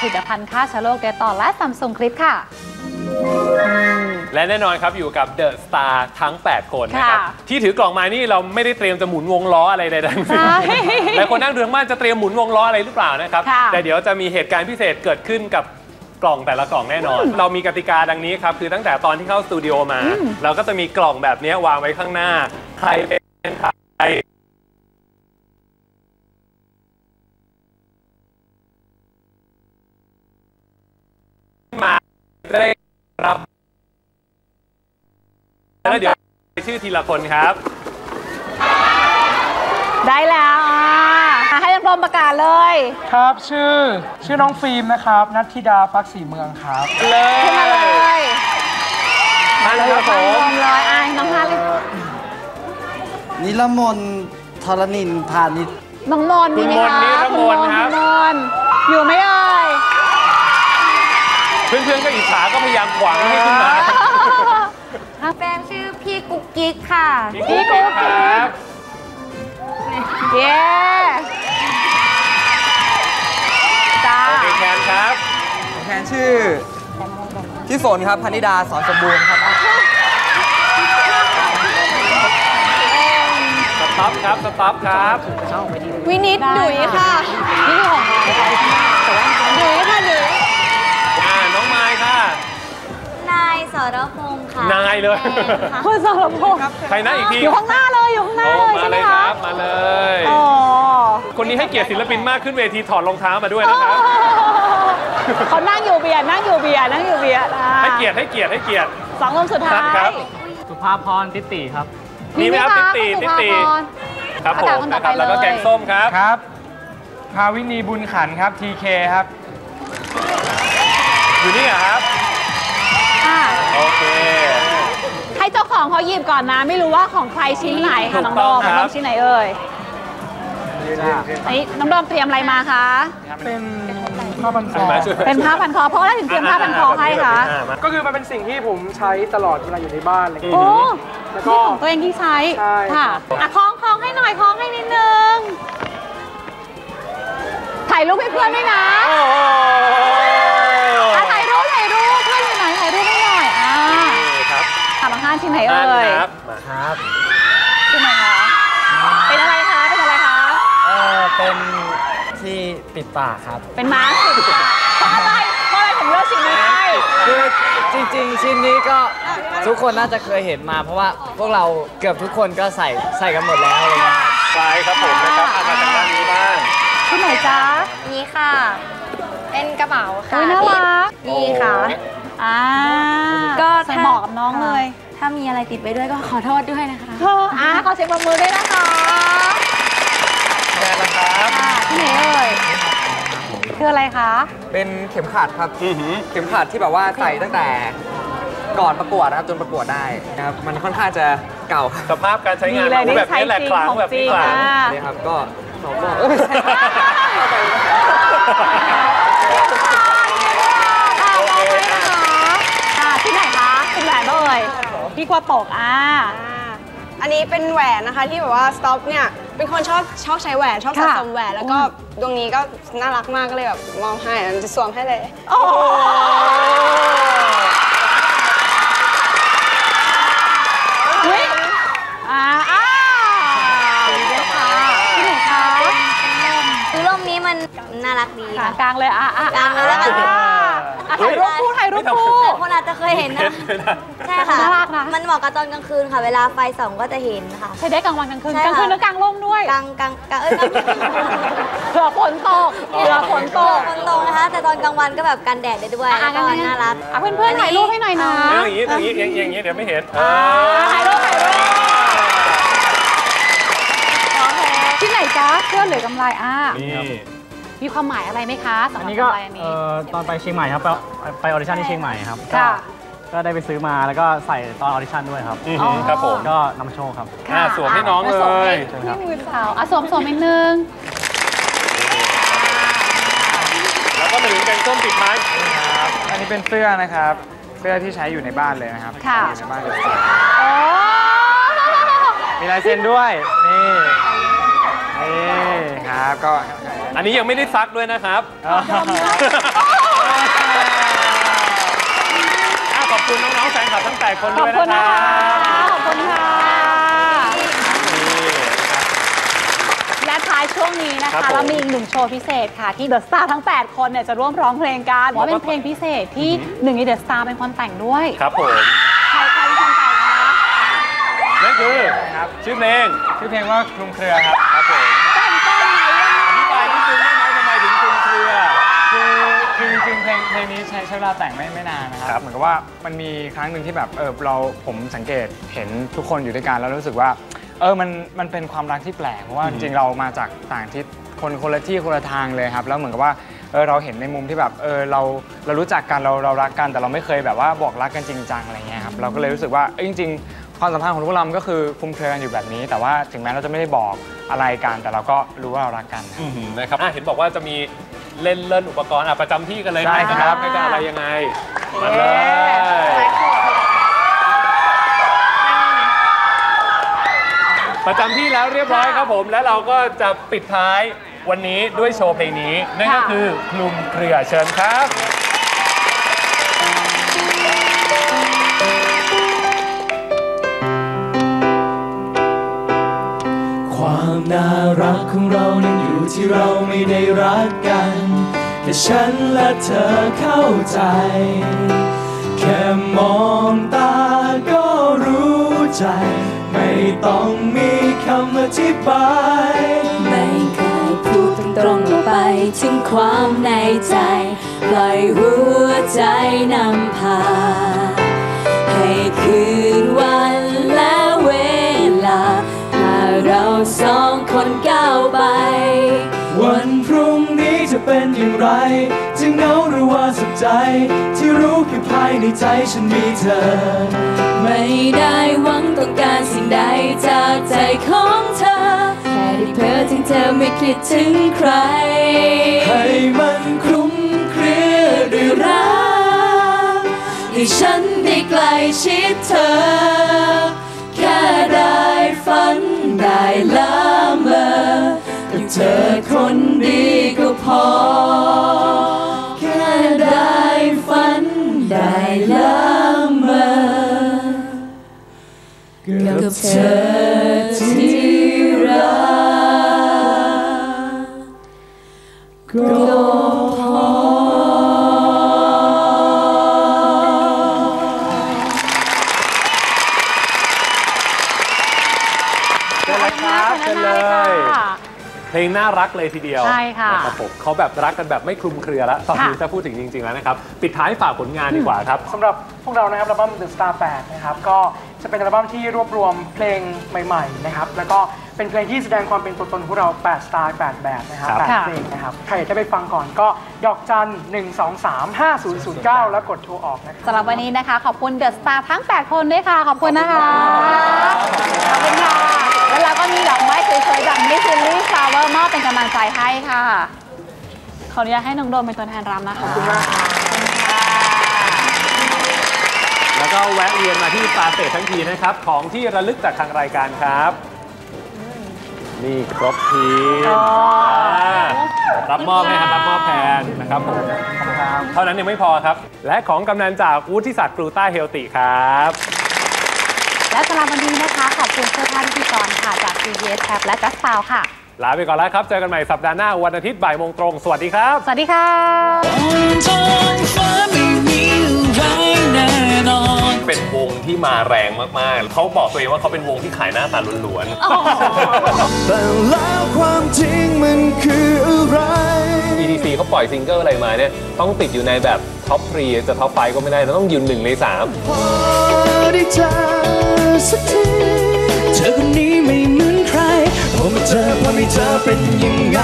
ผลิตภัณฑ์ฆ่าเชื้อโรคเดตต่อและซัมซุงคลิปค่ะ และแน่นอนครับอยู่กับเดอะสตาร์ทั้ง 8 คนนะครับค่ะที่ถือกล่องมานี่เราไม่ได้เตรียมจะหมุนวงล้ออะไรใดๆทั้งสิ้นใช่หลายคนนั่งเรืองบ้านจะเตรียมหมุนวงล้ออะไรหรือเปล่านะครับค่ะแต่เดี๋ยวจะมีเหตุการณ์พิเศษเกิดขึ้นกับกล่องแต่ละกล่องแน่นอน เรามีกติกาดังนี้ครับ คือตั้งแต่ตอนที่เข้าสตูดิโอมา เราก็จะมีกล่องแบบนี้วางไว้ข้างหน้า ใครเป็นใคร ชื่อทีละคนครับ ได้แล้วอะให้น้ำพรมประกาศเลย ครับชื่อชื่อน้องฟิล์มนะครับนัทธิดาฟักศรีเมืองครับเลขึ้นมาเลยท่านครับผน้ำพรมมเลยอะน้องพาเลยนิรมนทรณินพาณิชย์น้องมนต์คุณมีไหมนต์คะนิรมนต์ครับณมนต์อยู่ไหมเอ่ยเพื่อนๆก็อิจฉาก็พยายามขวางไม่ให้ขึ้นมา แฟนชื่อพี่กุ๊กกิ๊กค่ะ พี่กุ๊กครับเย้จ้าโอเคแคนครับแทนชื่อพี่ฝนครับพนิดาสอนสมบูรณ์ครับสต็อปครับสต็อปครับ วินิดดุยค่ะนี่คือของดุยค่ะ สรพงศ์ค่ะนายเลย คุณสรพงษ์ใครนะอีกทีอยู่ข้างหน้าเลยอยู่ข้างหน้าโอ้เลยมาใช่ไหเลมยคคะรับมาเลยอ๋อคนนี้ให้เกียรติศิลปินมากขึ้นเวทีถอดรองเท้ามาด้วยนะครับเขานั่งอยู่เบียร์นั่งอยู่เบียร์นั่งอยู่เบียร์นะให้เกียรติให้เกียรติให้เกียรติสองลมสุดท้าครัยบสุภาพรติติครับมีไหมครับะติ๊ดคุณติ๊ดติ๊ดสุภาพรครับผมอาจารย์คนต่นะอครับไปแล้วก็เลยแกงส้มครับครับภาวินีบุญขันครับ TK ครับ อยู่นี่เหรอครับ อะโอเค ให้เจ้าของเขาหยิบก่อนนะ ไม่รู้ว่าของใครชิ้นไหนถูค่ะกน้องต้โดองมครับน้องชิ้นไหนเอ่ยอันนี้น้องโดมเตรียมอะไรมาคะ เป็นผ้าพันคอมาช่วยเป็นผ้าพันคอเพราะอะไรถึงเตรียมผ้าพันคอให้คะอ่ามาก็คือมันเป็นสิ่งที่ผมใช้ตลอดเวลาอยู่ในบ้านอะไรอย่างโอ้เงี้ย แล้วก็นี่ของตัวเองที่ใช้ใช่ ค่ะอะคล้องคล้องให้หน่อยคล้องให้นิดนึงถ่ายรูปให้เพื่อนด้วยนะ โอ้โหามมาห้านชิ้นไหนท่านเอ่ยครับมาครับชิ้นไหนคะเป็นอะไรคะเป็นอะไรคะเออเป็นที่ปิดปากครับ เป็นม้าสิเพราะอะไรเพราะอะไรผมเลือกชิ้นนี้ให้คือจริงๆ ชิ้นนี้ก็ทุกคนน่าจะเคยเห็นมา เพราะว่าพวกเราเกือบทุกคนก็ใส่ใส่กันหมดแล้วอะไรเงี้ยไปครับผมนะครับเอามาจากด้านนี้บ้างชิ้นไหนจ๊ะนี่ค่ะ เป็นกระเป๋าค่ะอุ้ยน่ารักนี่ค่ะอ่าก็ใส่ถ้าเหมาะกับน้องเลย ถ้ามีอะไรติดไปด้วยก็ขอโทษด้วยนะคะเธออ่าขอเสียงปรบมือด้วยนะคะแค่นะครับอ่าที่ไหนเอ่ยคืออะไรคะ เป็นเข็มขัดครับอือหือเข็มขัดที่แบบว่าใส่ตั้งแต่ก่อนประกวดนะครับจนประกวดได้นะครับมันค่อนข้างจะเก่าครับสภาพการใช้งานดีเลยของแบบนี้แหละนี่คลังใช้จริงแบบนี้ของคจริลังงอะนี่ครับก็สองรอบ ค่ะมองไว้นะคะค่ะที่ไหนคะเป็นแหวนเอ่ย พี่กลัวตกอ่าอันนี้เป็นแหวนนะคะที่แบบว่าสต็อปเนี่ยเป็นคนชอบชอบใช้แหวนชอบสะค่ะสมแหวนแล้วก็ดวงนี้ก็น่ารักมากก็เลยแบบมอบให้แล้วจะสวมให้เลยโอ้โหอุ๊ยอ่าอ่าดีด้วยค่ะที่ไหนคะคือร่มนี้มันน่ารักดีกลาค่ะงกลางเลยอะอะกลางเลยแล้วกันอะอะถ่ายรูป คู่ถ่ายรูปคู่หลายคนอาจจะเคยเห็นนะ ใช่ค่ะ น่ารักนะ มันเหมาะกับตอนกลางคืนค่ะ เวลาไฟส่องก็จะเห็นค่ะใช้ได้กลางวันกลางคืน ใช่กลางคืนค่ะแล้วกลางร่มด้วยกลางกลางกลางเอ้ยกลางเผื่อฝนตกเผื่อฝนตกฝนตกนะคะ แต่ตอนกลางวันก็แบบกันแดดได้ด้วยอะแล้วก็งั้นน่ารัก อะเพื่อนๆถ่ายรูปให้หน่อยนะเรื่องอย่างนี้อย่างนี้อย่างนี้อย่างนี้เดี๋ยวไม่เห็นอ่าถ่ายรูปถ่ายรูปโอเคที่ไหนจ๊ะเสื้อเหลือกำไลอะนี่ มีความหมายอะไรไหมคะสำหอัรันบนี้ก็กำไลอันนี้เอ่อตอนไปเชียงใหม่ครับ ไปไป audition ที่เชียงใหม่ครับก็ค่ะ ก็ได้ไปซื้อมาแล้วก็ใส่ตอน audition ด้วยครับ อือหือครับผม ก็นำมาโชว์ครับ อ่าสวมให้น้องะเลสวมให้ยพี่มือเท้าอะสวมสวมนิดนึงแล้วก็มาถึงแกงส้มปิดท้ายอันนี้เป็นเสื้อนะครับ เสื้อที่ใช้อยู่ในบ้านเลยนะครับค่ะ อยู่ในบ้านเลยโอ้มีลายเซ็นด้วย นี่ นี่ครับ ก็ อันนี้ยังไม่ได้ซักด้วยนะครับขอบคุณน้องๆแฟนคลับทั้งแปดคนด้วยนะครับขอบคุณค่ะและท้ายช่วงนี้นะคะเรามีอีกหนึ่งโชว์พิเศษค่ะ ที่เดอะสตาร์ทั้ง 8 คนเนี่ยจะร่วมร้องเพลงกันว่าเป็นเพลงพิเศษที่หนึ่งในเดอะสตาร์เป็นคนแต่งด้วย ครับผมใครใครเป็นคนแต่งนะนั่นคือชื่อเพลงชื่อเพลงว่าคลุมเครือครับ เพลงเพลงนี้ใช้ใช้เวลาแต่งไม่ไม่นานนะคครัรับบ เหมือนกับว่ามันมีครั้งหนึ่งที่แบบเออเราผมสังเกตเห็นทุกคนอยู่ด้วยกันแล้วรู้สึกว่าเออมันมันเป็นความรักที่แปลกเพราะว่าจริงๆเรามาจากต่างทิศคนคนละที่คนละทางเลยครับ แล้วเหมือนกับว่าเออเราเห็นในมุมที่แบบเออเราเรารู้จักกันเราเรารักกัน แต่เราไม่เคยแบบว่าบอกรักกันจริงจังอะไรเงี้ยครับเราก็เลยรู้สึกว่าเอ้ยจริง ๆ ความสัมพันธ์ของพวกเรามันก็คือคลุมเครือกันอยู่แบบนี้ แต่ว่าถึงแม้เราจะไม่ได้บอกอะไรกันแต่เราก็รู้ว่าเรารักกันครับอื้อหือนะครับอะเห็นบอกว่าจะมี เล่นเล่นอุปกรณ์อะประจำที่กันเลยได้นะครับ ไม่จะอะไรยังไงมาเลย ประจำที่แล้วเรียบร้อยครับผม และเราก็จะปิดท้ายวันนี้ด้วยโชว์เพลงนี้ นั่นก็ค่ะคือคลุมเครือเชิญครับความน่ารักของเรานั้นอยู่ที่เราไม่ได้รักกันแค่ฉันและเธอเข้าใจ แค่มองตาก็รู้ใจ ไม่ต้องมีคำอธิบาย ไม่เคยพูดตรงๆออกไปถึงความในใจ ปล่อยหัวใจนำพา ให้คืนวันและเวลา พาเราสองคนก้าวไป จะเป็นอย่างไร จะเหงาหรือว่าสุขใจ ที่รู้แค่ภายในใจฉันมีเธอ ไม่ได้หวังต้องการสิ่งใดจากใจของเธอแค่ได้เพ้อถึงเธอไม่คิดถึงใคร ให้มันคลุ้มเครือด้วยรักกให้ฉันได้ใกล้ชิดเธอ ธอคนดีก็พอ แค่ได้ฝันได้ละเมอกับเธอ เพลงน่ารักเลยทีเดียวใช่ค่ะนะครับผมเขาแบบรักกันแบบไม่คลุมเครือแล้วตอนนี้ค่ะ ถ้าพูดถึงจริง ๆ แล้วนะครับ ปิดท้ายฝากผลงานดีกว่าครับ สำหรับพวกเรานะครับอัลบั้ม The Star 8 นะครับ ก็จะเป็นอัลบั้มที่รวบรวมเพลงใหม่ๆนะครับ แล้วก็เป็นเพลงที่แสดงความเป็นตัวตนของพวกเรา 8 สไตล์8 แบบนะครับครับ8เพลงนะครับ ใครอยากจะไปฟังก่อนก็ดอกจัน 1 2 3 5 0 0 9 แล้วกดโทรออกนะครับ สำหรับวันนี้นะคะ ขอบคุณเดอะสตาร์ทั้ง 8 คนด้วยค่ะ ขอบคุณนะคะ ขอบคุณค่ะ แล้วเราก็มีดอกไม้สวยๆจากมิสซิลี่ฟลาวเวอร์มอบเป็นกำลังใจให้ค่ะ ขออนุญาตให้น้องโดมเป็นตัวแทนรำนะคะขอบคุณมากค่ะแล้วก็แวะเวียนมาที่ฟาเตทั้งทีนะครับ ของที่ระลึกจากทางรายการครับ นี่ครบทีมอ๋ออ่ารับมอบให้ครับรับมอบแทนนะครับผมเท่านั้นยังไม่พอครับ และของกำนันจากวุฒิศักดิ์กรูต้าเฮลติครับและสำหรับวันนี้นะคะ ขอบคุณเสื้อผ้าพิธีกรค่ะ จาก CBS App และ Just f o u ค่ะ ลาไปก่อนแล้วครับ เจอกันใหม่สัปดาห์หน้าวันอาทิตย์บ่ายโมงตรง สวัสดีครับ สวัสดีค่ะเป็นวงที่มาแรงมากๆ เขาบอกตัวเองว่าเขาเป็นวงที่ขายหน้าตาล้วนแต่แล้วความจริงมันคืออะไรๆ EDC เขาปล่อยซิงเกิลอะไรมาเนี่ย ต้องติดอยู่ในแบบท็อป3จะท็อป5ก็ไม่ได้ ต้องยืนหนึ่งในสามพอได้เจอสักที เธอเป็นยังไง